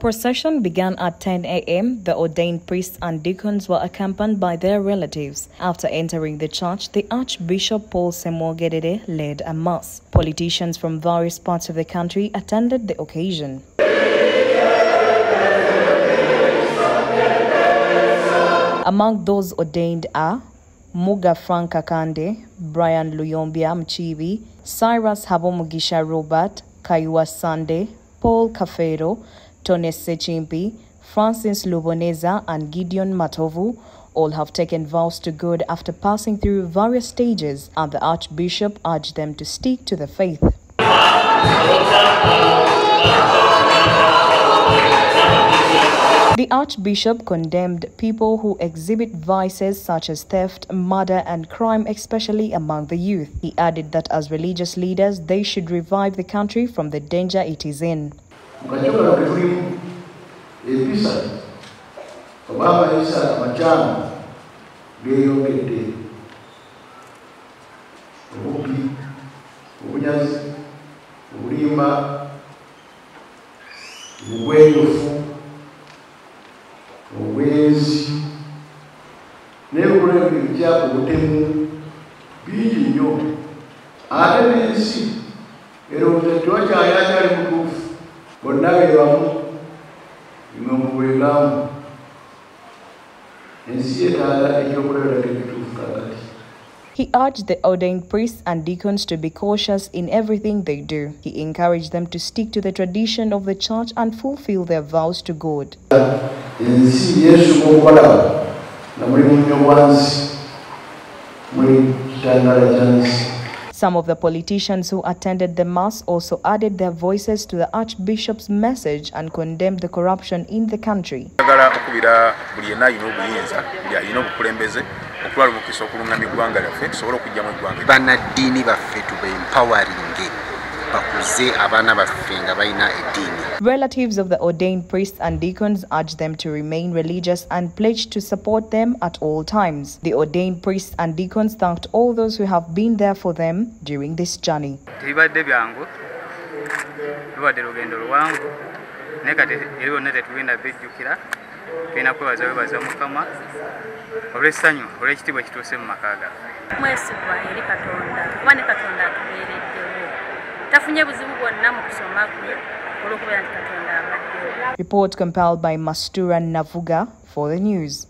procession began at 10 a.m. The ordained priests and deacons were accompanied by their relatives. After entering the church, the Archbishop Paul Ssemogerere led a mass. Politicians from various parts of the country attended the occasion. Among those ordained are Muga Frank Kakande, Brian Luyombia Mchivi, Cyrus Habomugisha Robert, Kaiwa Sande, Paul Kafero, Tony Sechimpi, Francis Luboneza, and Gideon Matovu all have taken vows to God after passing through various stages, and the Archbishop urged them to stick to the faith. The Archbishop condemned people who exhibit vices such as theft, murder, and crime, especially among the youth. He added that as religious leaders, they should revive the country from the danger it is in. mkachora na kutulivu episa baba isa amacano geeyongedde obubbi obunyazi obulimba obubwenyofu obwenzi n'ebikolebyo ebijja obutemu bingi nyo ate n'ensi erowooza tiwakyayaakyali mutuufu bonna be bamu imwe mubwegaamu ensi yetaaga ekyokulabirako ekituufu kakati He urged the ordained priests and deacons to be cautious in everything they do. He encouraged them to stick to the tradition of the church and fulfill their vows to God. Some of the politicians who attended the Mass also added their voices to the Archbishop's message and condemned the corruption in the country. bannaddiini baffe tube empoweringe Relatives of the ordained priests and deacons urge them to remain religious and pledge to support them at all times. The ordained priests and deacons thanked all those who have been there for them during this journey. lubadde lugendo luwanvu naye kati eri byonna tetugenda bijjukira tulina kwebaza webaza mukama olw'essanyu olw'ekitiibwa kituuse mu maka gaffe mwesigwa eri katonda kuba ne katonda atubeereddewo tafunye buzibu bwonna mu kusoma kwe olw'okubeera nti katonda Report compiled by Mastura Navuga for the news.